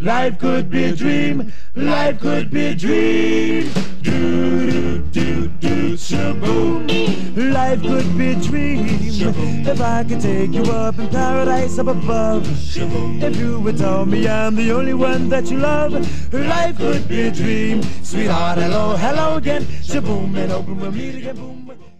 Life could be a dream. Life could be a dream. Do do do do shaboom. Life could be a dream. If I could take you up in paradise up above. If you would tell me I'm the only one that you love. Life could be a dream. Sweetheart, hello, hello again. Shaboom and open we'll meet again. Boom.